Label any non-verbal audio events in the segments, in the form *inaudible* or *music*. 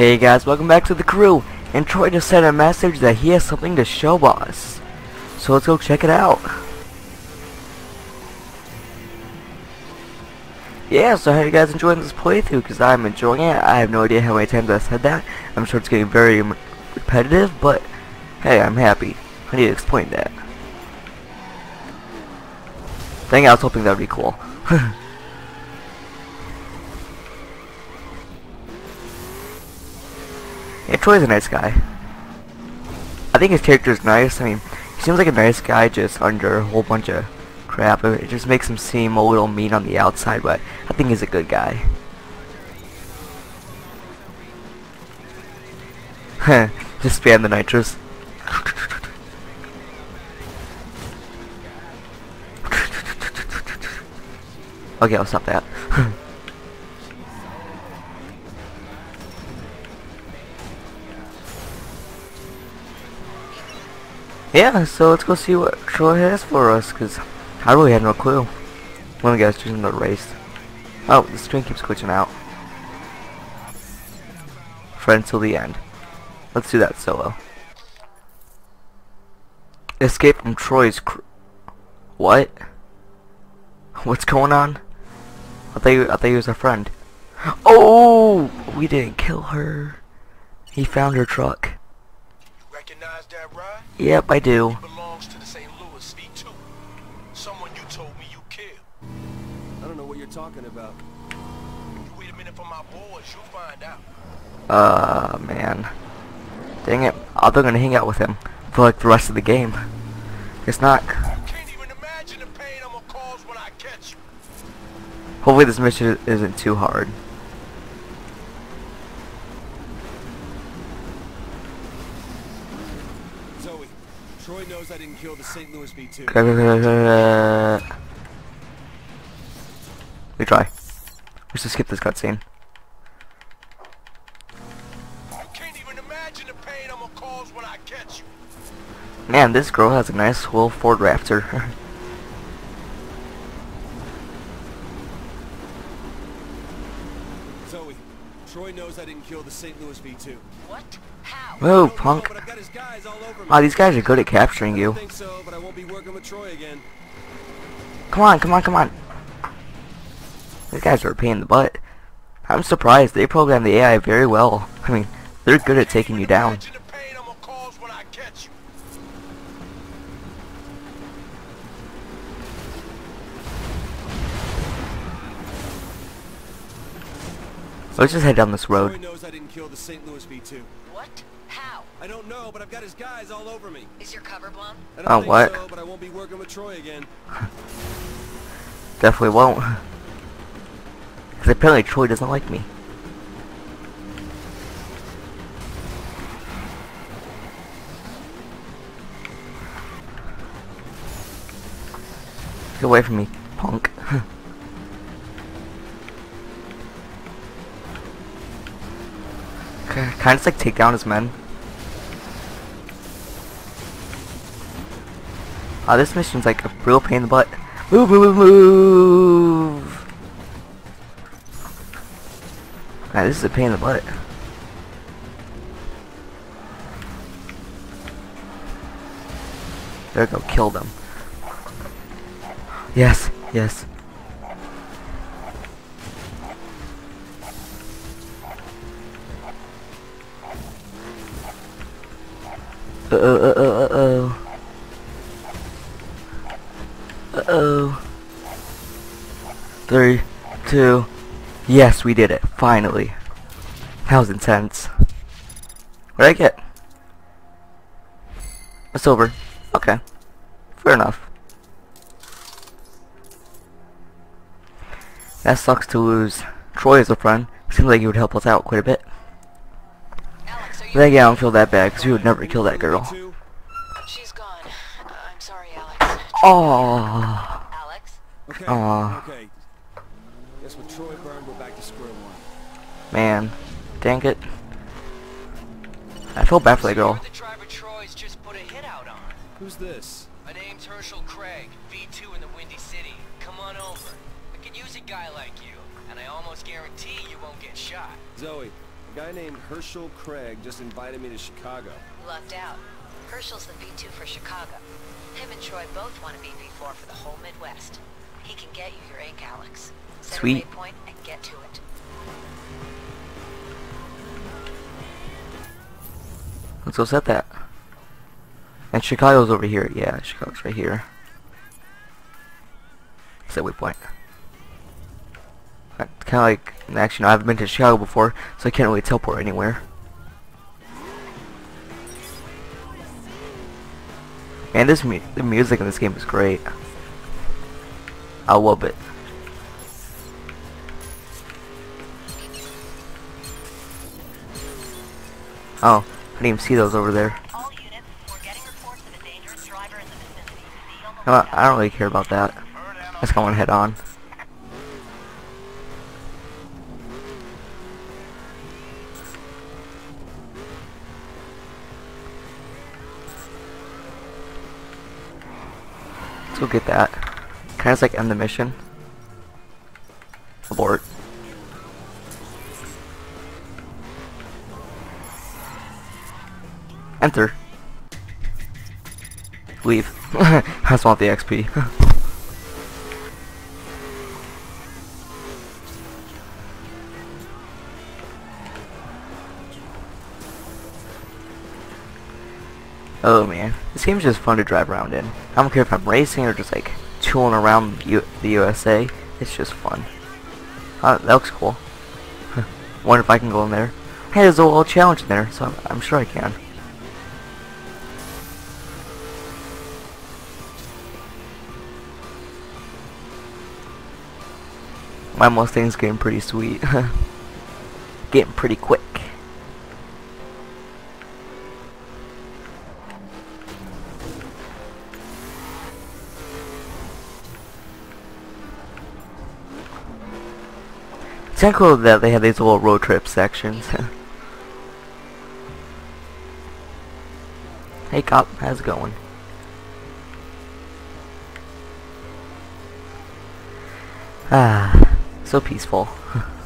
Hey guys, welcome back to the crew. And Troy just sent a message that he has something to show us. So let's go check it out. Yeah, so how you guys enjoying this playthrough? Because I'm enjoying it. I have no idea how many times I said that. I'm sure it's getting very repetitive, but hey, I'm happy. I need to explain that. Dang, I was hoping that would be cool. *laughs* yeah, Troy's a nice guy. I think his character is nice. I mean, he seems like a nice guy just under a whole bunch of crap. It just makes him seem a little mean on the outside, but I think he's a good guy. *laughs* just spam the nitrous. *laughs* Okay, I'll stop that. *laughs* yeah, so let's go see what Troy has for us, because I really had no clue. One of the guys choosing the race. Oh, the screen keeps glitching out. Friend till the end. Let's do that solo. Escape from Troy's What? *laughs* What's going on? I thought I thought he was a friend. *gasps* Oh, we didn't kill her. He found her truck. You recognize that ride? Yep, I do. It belongs to the St. Louis V2. Someone you told me you killed. I don't know what you're talking about. You wait a minute for my boys, you'll find out. Uh, man. Dang it. I thought I'm gonna hang out with him for like the rest of the game. It's not. You can't even imagine the pain I'm gonna cause when I catch you. Hopefully this mission isn't too hard. Zoe, Troy knows kill the St. Louis V2. We try. We should skip this cutscene. You can't even imagine the pain I'm gonna cause when I catch you. Man, this girl has a nice little Ford Raptor. *laughs* Zoe, Troy knows I didn't kill the St. Louis V2. What? Know, punk. Wow, these guys are good at capturing you. Come on, come on, come on. These guys are a pain in the butt. I'm surprised. They programmed the AI very well. I mean, they're good at taking you down. Imagine the pain I'm gonna cause when I catch you. Let's just head down this road. knows I didn't kill the St. Louis V2. What? How? I don't know, but I've got his guys all over me. Is your cover blown? Oh, think what? so, but I won't be working with Troy again. Definitely won't. Because apparently Troy doesn't like me. Get away from me, punk. *laughs* kind of like take down his men. Ah, this mission's like a real pain in the butt. Move, move, move! Man, this is a pain in the butt. There we go, kill them. Yes, yes. Uh oh, uh oh, uh oh. Uh oh. Three, two. Yes, we did it. Finally. That was intense. What did I get? A silver. Okay. Fair enough. That sucks to lose. Troy is a friend. Seems like he would help us out quite a bit. Alex, are you? Again, I don't feel that bad because we would never kill that girl. V2? She's gone. Uh, I'm sorry, Alex. Oh. Alex? Okay, Aw. okay. Guess with Troy burned, we're back to square one. Man. Dang it. I feel bad for that girl. You're the driver Troy's just put a hit out on. Who's this? My name's Herschel Craig, V2 in the Windy City. Come on over. I could use a guy like you, and I almost guarantee you won't get shot. Zoe, A guy named Herschel Craig just invited me to Chicago. Lucked out. Herschel's the V2 for Chicago. Him and Troy both want to be V4 for the whole Midwest. He can get you your ink, Alex. Set Sweet. a waypoint and get to it. Let's go set that. And Chicago's over here. Yeah, Chicago's right here. Set waypoint. Kind of like, actually, no, I haven't been to Chicago before, so I can't really teleport anywhere. And this mu the music in this game is great. I love it. Oh, I didn't even see those over there. Units, we're getting reports of a dangerous driver in the vicinity. Be on the I don't- really care about that. I just want to head on. Go get that. Kind of like end the mission. Abort. Enter. Leave. *laughs* I just want the XP. *laughs* man, this game's just fun to drive around in. I don't care if I'm racing or just like tooling around U the USA. It's just fun. Uh, that looks cool. *laughs* Wonder if I can go in there. Hey, there's a little challenge in there, so I'm, I'm sure I can. My Mustang's getting pretty sweet. *laughs* getting pretty quick. It's kinda cool that they have these little road trip sections. *laughs* hey cop, how's it going? Ah, so peaceful. *laughs*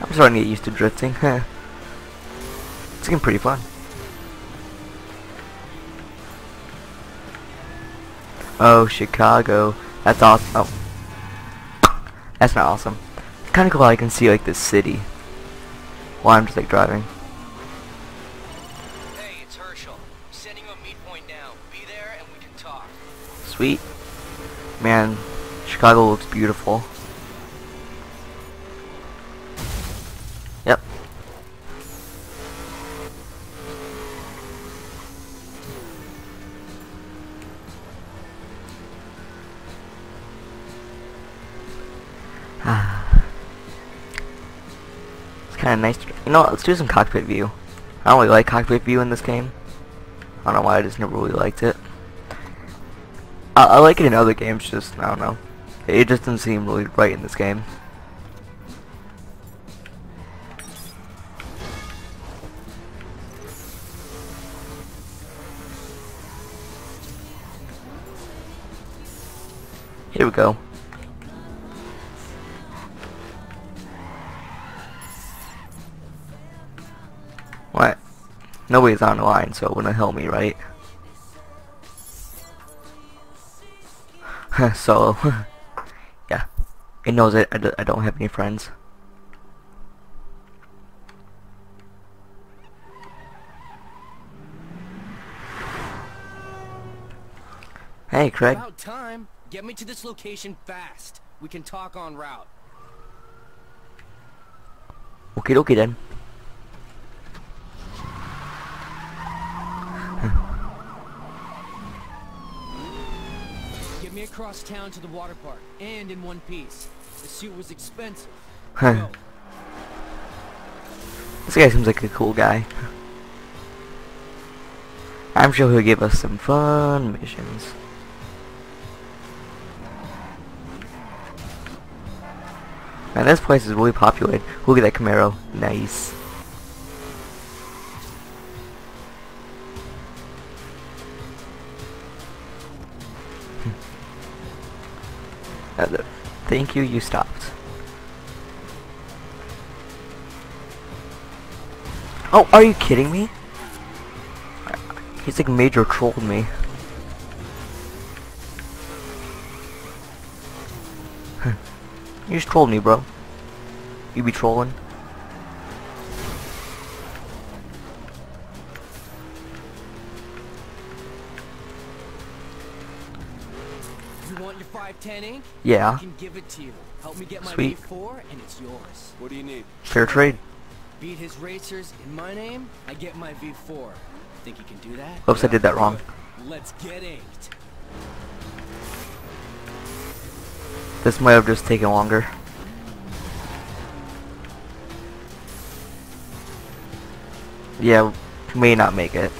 I'm starting to get used to drifting. *laughs* it's getting pretty fun. Oh, Chicago. That's awesome. Oh. That's not awesome. It's kind of cool how I can see like the city while I'm just like driving. Hey, it's Herschel. Sending you a meet point now. Be there and we can talk. Sweet. Man, Chicago looks beautiful. Kind of nice. You know? Let's do some cockpit view. I don't really like cockpit view in this game. I don't know why I just never really liked it. I, I like it in other games, just, I don't know. It just doesn't seem really right in this game. Here we go. Nobody's on the line, so it wouldn't help me, right? *laughs* so, *laughs* yeah. It knows it. I, d I don't have any friends. Hey, Craig. About time. Get me to this location fast. We can talk on route. Okay, dokie then. across town to the water park, and in one piece. The suit was expensive. Huh. This guy seems like a cool guy. I'm sure he'll give us some fun missions. Now this place is really populated. Look at that Camaro. Nice. Uh, Thank you, you stopped. Oh, are you kidding me? He's like major trolled me. *laughs* you just trolled me, bro. You be trolling? Want your 510 ink? I Yeah. can give it to you. Help me get my Sweet. V4 and it's yours. What do you need? Fair trade. Beat his racers in my name, I get my V4. Think you can do that? Oops, I did that wrong. Let's get inked. This might have just taken longer. Yeah, may not make it.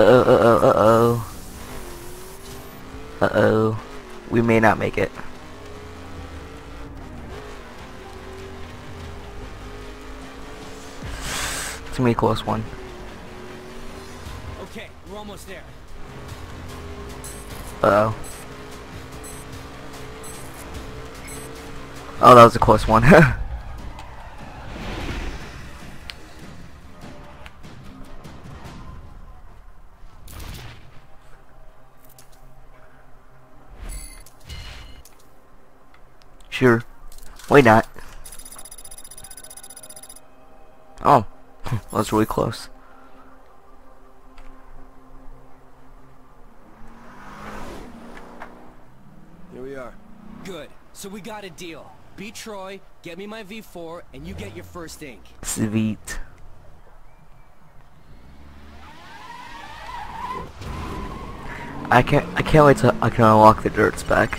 Uh oh, uh oh, uh oh. Uh oh. We may not make it. It's gonna be a close one. Okay, we're almost there. Uh oh. Oh, that was a close one. *laughs* sure. Why not? Oh, *laughs* that was really close. Here we are. Good. So we got a deal. Beat Troy, get me my V4, and you get your first ink. Sweet. I can't. I can't wait to I can unlock the dirt spec.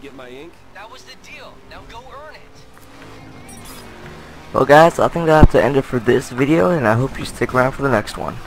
Get my ink. That was the deal. Now go earn it. Well, guys, I think I have to end it for this video, and I hope you stick around for the next one.